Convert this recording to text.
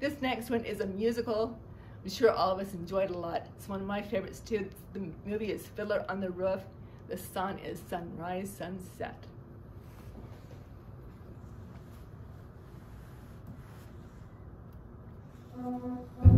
This next one is a musical. I'm sure all of us enjoyed a lot. It's one of my favorites too. The movie is Fiddler on the Roof. The song is Sunrise, Sunset. Thank you.